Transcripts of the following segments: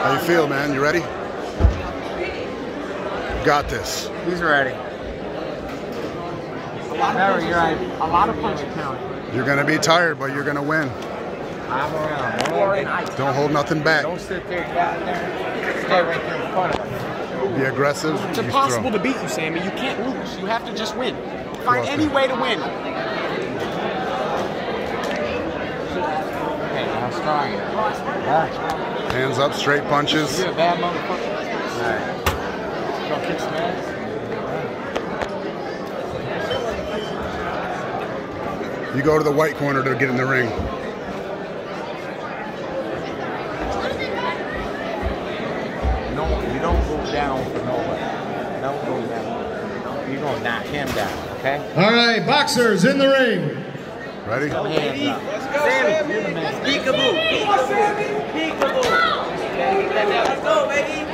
How you feel, man? You ready? Got this. He's ready. Barry, you're right. A lot of punch count. You're gonna be tired, but you're gonna win. I'm around. Don't hold nothing back. Don't sit there down there. Stay right there in front of us. Be aggressive. It's you impossible throw. to beat you, Sammy. You can't lose. You have to just win. Find Welcome. any way to win. Okay, how strong you are. Hands up, straight punches. You're a bad motherfucker. Alright. Gonna kick some ass? You go to the white corner to get in the ring. No, you don't go down for nobody. Don't go down. You're gonna knock him down, okay? All right, boxers in the ring. Ready? Hands up. Sammy, You're the man. peekaboo. Peekaboo. Let's go, baby.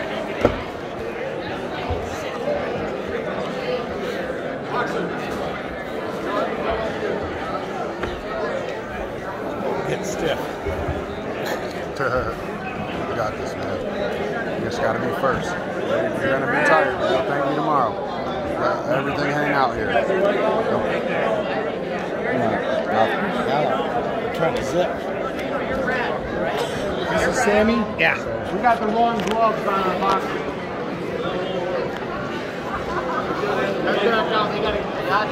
Get stiff. you got this, man. You just gotta be first. You're gonna be tired, but you'll thank me tomorrow. Got everything hang out here. I'm trying to zip. This is Sammy. Yeah. We got the wrong gloves on our boxer.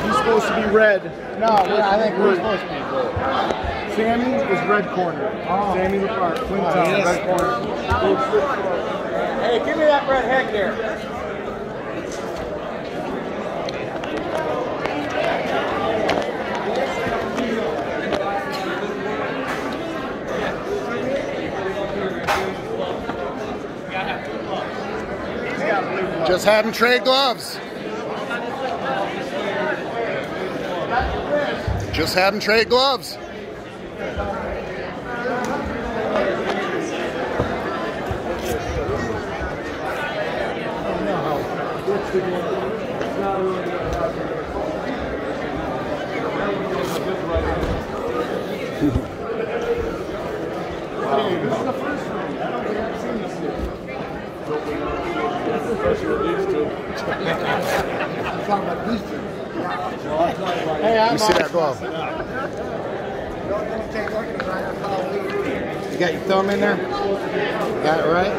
He's supposed to be red. No, I think we're supposed to be blue. Sammy is red corner. Oh. Sammy LaPorta, Flint oh, Town, yes. red corner. Hey, give me that red heck here. Just have him trade gloves. Just have him trade gloves. Let me see that glove. You got your thumb in there? Got it right?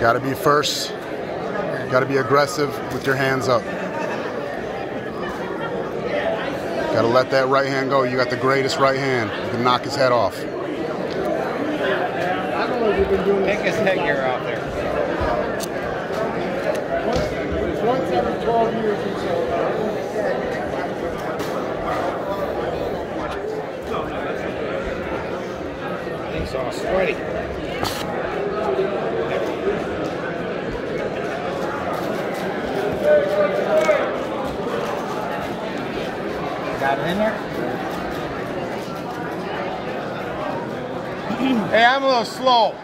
Gotta be first. Gotta be aggressive with your hands up. Gotta let that right hand go. You got the greatest right hand. You can knock his head off. Take his headgear out there. Once every 12 years or so. Thing's all sweaty. Got it in there? hey, I'm a little slow.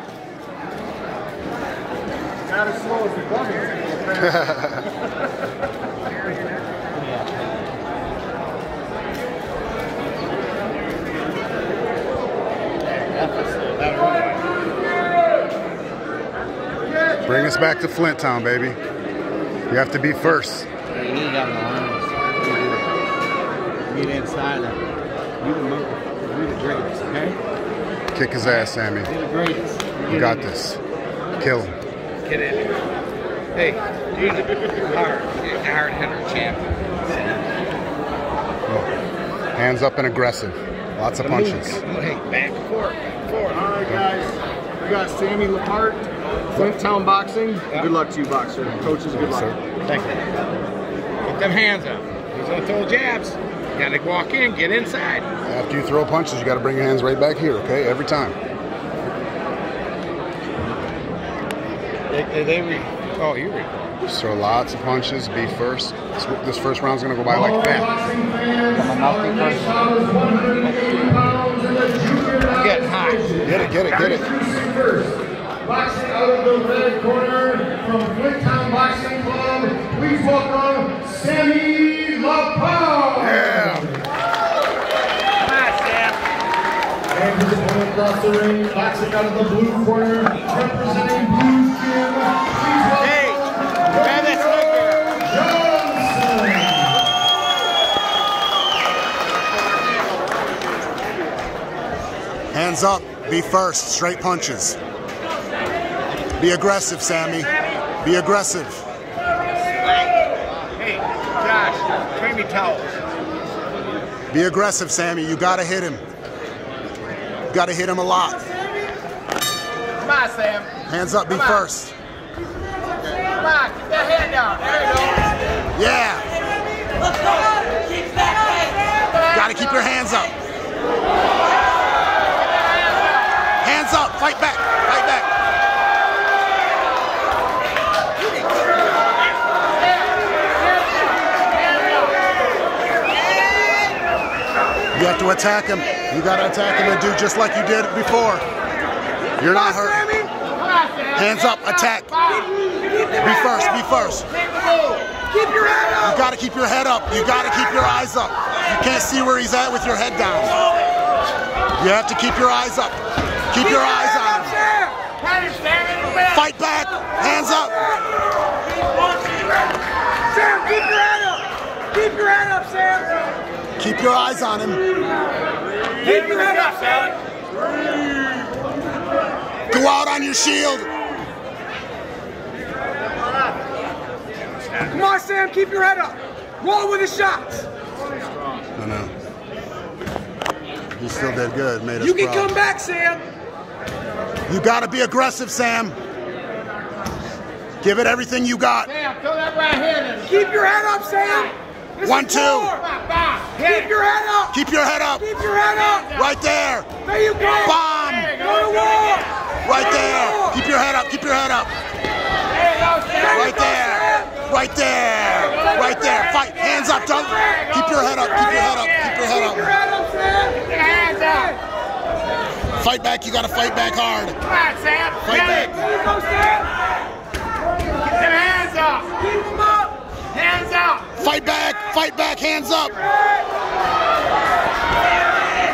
Not as slow as the bucket. Bring us back to Flint Town, baby. You have to be first. You ain't got no arms. Get inside of it. You the move. You the greatest, okay? Kick his ass, Sammy. You the greatest. You got this. Kill him. Get in here. Hey, hard, hard hitter champion. Oh, hands up and aggressive. Lots of punches. Hey, back and forth, back and forth. All right, guys. We got Sammy LaPorta, Flint Town Boxing. Good luck to you, boxer. Coaches, good luck. Thank you. Get them hands up. He's gonna throw jabs. You gotta walk in, get inside. After you throw punches, you got to bring your hands right back here, okay? Every time. They, they, they re- oh, you record. Just throw lots of punches. Be first. This, this first round's gonna go by like that. Get high. Get it, get it, get it. Boxing out of the red corner from Flint Boxing Club, please welcome Sammy LaPorta. Yeah. Come on, Sam. And across the ring, boxing out of the blue corner, representing Blues Hands up. Be first. Straight punches. Be aggressive, Sammy. Be aggressive. Hey, Josh, trade me towels. Be aggressive, Sammy. You gotta hit him. You gotta hit him a lot. Come on, Sam. Hands up. Be Come on. first. Come on, keep that hand down. There you go. Yeah. Gotta keep your hands up. Hands up. Fight back. Fight back. Attack him. You gotta attack him and do just like you did before. You're not hurt. Hands up. Attack. Be first. Be first. Keep your head up. You gotta keep your head up. You gotta keep your eyes up. You can't see where he's at with your head down. You have to keep your eyes up. Keep your eyes on him. Fight back. Hands up. Sam, keep your head up. Keep your head up, Sam. Keep your eyes on him. Keep your head up, Sam. Go out on your shield. Come on, Sam, keep your head up. Roll with the shots. No, no. He still did good. Made us You can proud. come back, Sam. You gotta be aggressive, Sam. Give it everything you got. Sam, throw that right hand in. Keep your head up, Sam. This One, two. four. Keep your head up. Keep your head up. Keep your head up. Right there. There you go. Bomb. Go to war. Right there. Keep your head up. Keep your head up. Right there. Right there. Right there. Fight. Hands up. Don't. Keep your head up. Keep your head up. Keep your head Keep your up. head up, Sam. Hands up. Fight back. You gotta fight back hard. Come on, Sam. Fight back. it. There you go, Sam. Get them hands up. Keep them up. Hands up. Fight back. Fight back. Hands up.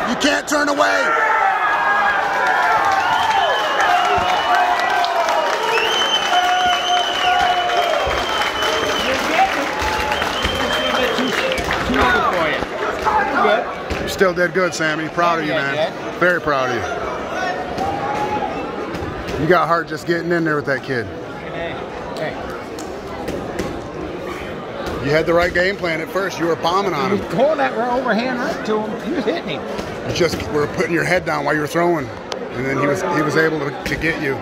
You can't turn away. you. You still did good, Sammy. Proud of you, man. Very proud of you. You got heart just getting in there with that kid. Hey, You had the right game plan at first. You were bombing on him. hold that overhand right to him. He was hitting him. You just were putting your head down while you were throwing, and then he was he was able to, to get you.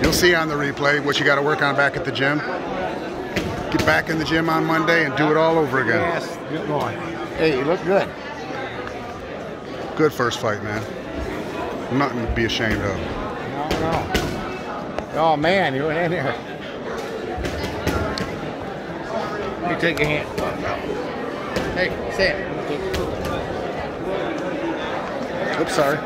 You'll see on the replay what you got to work on back at the gym. Get back in the gym on Monday and do it all over again. Yes, good going. Hey, you look good. Good first fight, man. Nothing to be ashamed of. No, no. Oh man, you went in there. Me take your hand. Hey, Sam. Oops, sorry.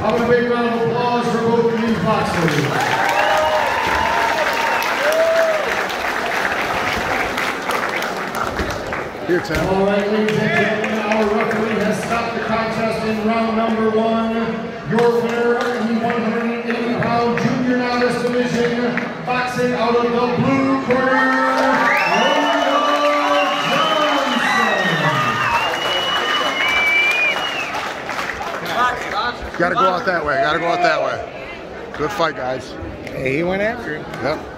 How about a big round of applause for both of these boxers? Here, Tim. All right, ladies and gentlemen, our referee has stopped the contest in round number one. Your winner in the 180-pound junior novice division, boxing out of the blue corner, Got to go out that way. Got to go out that way. Good fight, guys. Hey, he went after him. Yep.